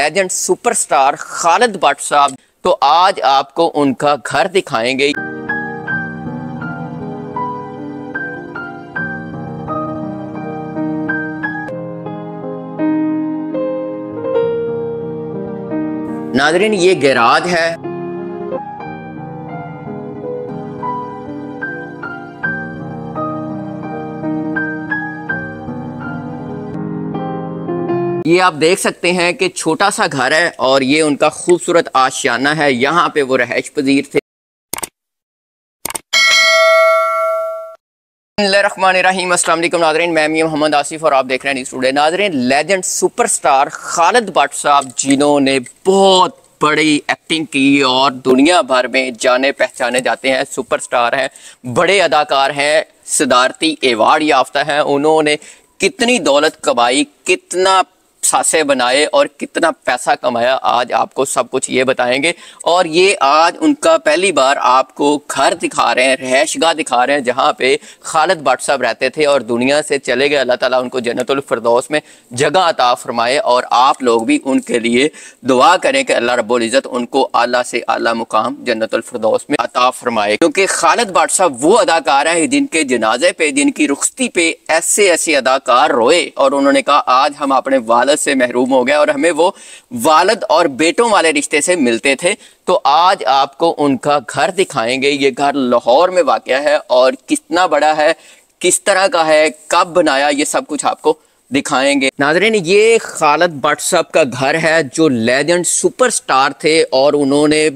Legend superstar Khalid Bhatt साहब तो आज आपको उनका घर दिखाएँगे। नाजरीन, ये गैराज है। ये आप देख सकते हैं कि छोटा सा घर है और ये उनका खूबसूरत आशियाना है। यहाँ पे वो रहश पजीर थे। रहीम नाजरीन, मैं मोहम्मद आसिफ और आप देख रहे हैं स्टूडियो नाजरीन, लेजेंड सुपरस्टार खालिद भट्ट साहब जिन्होंने बहुत बड़ी एक्टिंग की और दुनिया भर में जाने पहचाने जाते हैं। सुपरस्टार हैं, बड़े अदाकार हैं सदारती एवार्ड याफ्ता हैं। उन्होंने कितनी दौलत कमाई, कितना सासे बनाए और कितना पैसा कमाया, आज आपको सब कुछ ये बताएँगे। और ये आज उनका पहली बार आपको घर दिखा रहे हैं रहशगाह दिखा रहे हैं, जहाँ पे खालिद भट्ट साहब रहते थे और दुनिया से चले गए। अल्लाह ताला उनको जन्नतुल फिरदौस में जगह अता फरमाए और आप लोग भी उनके लिए दुआ करें कि अल्लाह रब्बुल इज़्ज़त उनको आला से आला मुकाम जन्नतुल फिरदौस में अता फरमाए। क्योंकि खालिद भट्ट साहब वो अदाकार हैं जिनके जनाजे पे, जिनकी रुख्ती पे ऐसे ऐसे अदाकार रोए और उन्होंने कहा, आज हम अपने वालद से महरूम हो गए और हमें वो वालद और बेटों वाले रिश्ते से मिलते थे। तो आज आपको उनका घर दिखाएँगे। ये घर लाहौर में वाक़ है और कितना बड़ा है, किस तरह का है, कब बनाया, ये सब कुछ आपको दिखाएँगे। नाजरीन, ये खालद भट्ट साहब का घर है जो लेजेंड सुपरस्टार थे और उन्होंने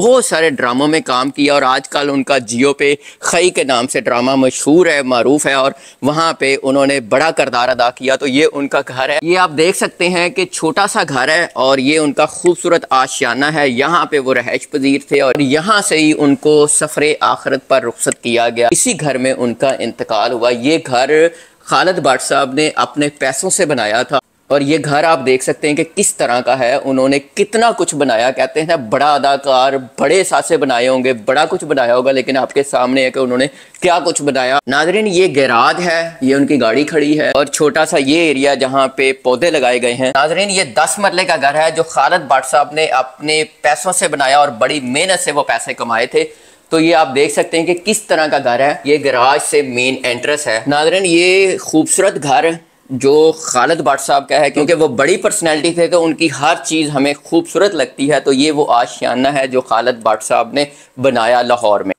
बहुत सारे ड्रामों में काम किया और आजकल उनका जियो पे खई के नाम से ड्रामा मशहूर है, मरूफ है और वहाँ पे उन्होंने बड़ा करदार अदा किया। तो ये उनका घर है। ये आप देख सकते हैं कि छोटा सा घर है और ये उनका खूबसूरत आशियाना है। यहाँ पे वो रहश पजीर थे और यहाँ से ही उनको सफ़र आखरत पर रुख्सत किया गया। इसी घर में उनका इंतकाल हुआ। ये घर खालद भट्ट साहब ने अपने पैसों से बनाया था। और ये घर आप देख सकते हैं कि किस तरह का है। उन्होंने कितना कुछ बनाया, कहते हैं, बड़ा अदाकार, बड़े सासे बनाए होंगे, बड़ा कुछ बनाया होगा, लेकिन आपके सामने है कि उन्होंने क्या कुछ बनाया। नाजरीन, ये गैराज है, ये उनकी गाड़ी खड़ी है, और छोटा सा ये एरिया जहाँ पे पौधे लगाए गए हैं। नाजरीन, ये दस मरले का घर है, जो खालिद भट्ट साहब ने अपने पैसों से बनाया और बड़ी मेहनत से वो पैसे कमाए थे। तो ये आप देख सकते हैं कि किस तरह का घर है। ये गराज से मेन एंट्रेंस है। नाजरन, ये खूबसूरत घर जो खालिद भट्ट साहब का है, क्योंकि वो बड़ी पर्सनैलिटी थे तो उनकी हर चीज़ हमें खूबसूरत लगती है तो ये वो आशियाना है जो खालिद भट्ट साहब ने बनाया लाहौर में।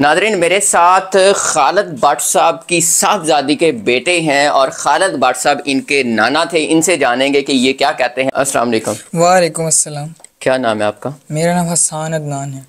नादरीन मेरे साथ खालद भट्ट साहब की साहबजादी के बेटे हैं और खालद भट्ट साहब इनके नाना थे। इनसे जानेंगे कि ये क्या कहते हैं। अस्सलाम वालेकुम। वालेकुम अस्सलाम। क्या नाम है आपका? मेरा नाम हसान अदनान है।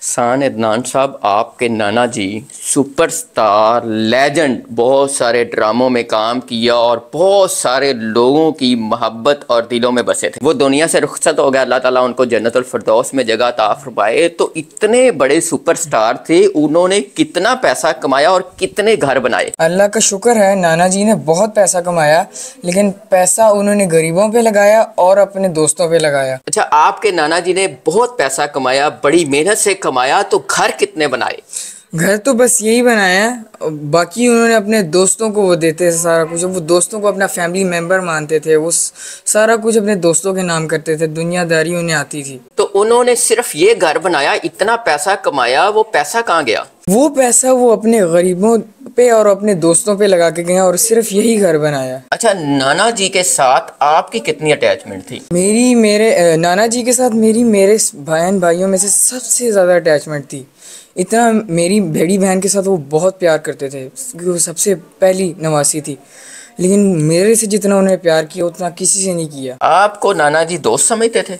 सान इदनान साहब आपके नाना जी सुपरस्टार लेजेंड बहुत सारे ड्रामों में काम किया और बहुत सारे लोगों की मोहब्बत और दिलों में बसे थे। वो दुनिया से रुखसत हो गया अल्लाह ताला उनको जन्नतुल फिरदौस में जगह ता फरमाए। तो इतने बड़े सुपरस्टार थे उन्होंने कितना पैसा कमाया और कितने घर बनाए? अल्लाह का शुक्र है नाना जी ने बहुत पैसा कमाया लेकिन पैसा उन्होंने गरीबों पे लगाया और अपने दोस्तों पे लगाया। अच्छा आपके नाना जी ने बहुत पैसा कमाया बड़ी मेहनत से कमाया। तो घर कितने बनाए? घर तो बस यही बनाया। है बाकी उन्होंने अपने दोस्तों को वो देते थे सारा कुछ। वो दोस्तों को अपना फैमिली मेंबर मानते थे। वो सारा कुछ अपने दोस्तों के नाम करते थे। दुनियादारी उन्हें आती थी। तो उन्होंने सिर्फ़ ये घर बनाया इतना पैसा कमाया वो पैसा कहाँ गया? वो पैसा वो अपने गरीबों पे और अपने दोस्तों पे लगा के गया और सिर्फ़ यही घर बनाया। अच्छा नाना जी के साथ आपकी कितनी अटैचमेंट थी? मेरी मेरे नाना जी के साथ मेरी मेरे बहन भाइयों में से सबसे ज़्यादा अटैचमेंट थी। इतना मेरी बड़ी बहन के साथ वो बहुत प्यार करते थे वो सबसे पहली नवासी थी। लेकिन मेरे से जितना उन्हें प्यार किया उतना किसी से नहीं किया। आपको नाना जी दोस्त समझते थे?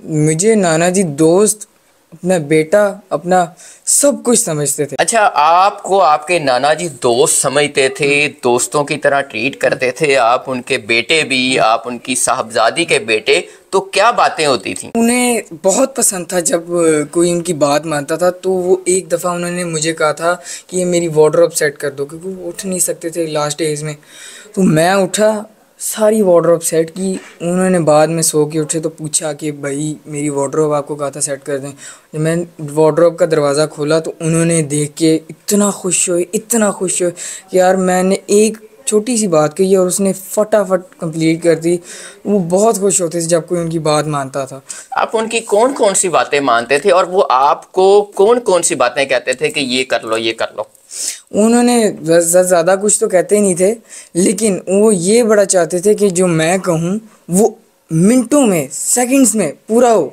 मुझे नाना जी दोस्त अपना बेटा अपना सब कुछ समझते थे। अच्छा आपको आपके नाना जी दोस्त समझते थे दोस्तों की तरह ट्रीट करते थे आप उनके बेटे भी आप उनकी साहबजादी के बेटे तो क्या बातें होती थी? उन्हें बहुत पसंद था जब कोई उनकी बात मानता था तो वो एक दफ़ा उन्होंने मुझे कहा था कि ये मेरी वार्ड्रोब सेट कर दो क्योंकि वो उठ नहीं सकते थे लास्ट एज में। तो मैं उठा सारी वार्ड्रोब सेट की। उन्होंने बाद में सो के उठे तो पूछा कि भाई, मेरी वार्ड्रोब आपको कहा था सेट कर दें? जब मैं वार्ड्रोब का दरवाज़ा खोला तो उन्होंने देख के इतना खुश हुए, इतना खुश हुए कि यार मैंने एक छोटी सी बात कही और उसने फटाफट कंप्लीट कर दी। वो बहुत खुश होते थे जब कोई उनकी बात मानता था। आप उनकी कौन कौन सी बातें मानते थे और वो आपको कौन कौन सी बातें कहते थे कि ये कर लो ये कर लो? उन्होंने ज़्यादा कुछ तो कहते ही नहीं थे लेकिन वो ये बड़ा चाहते थे कि जो मैं कहूँ वो मिनटों में सेकंड्स में पूरा हो।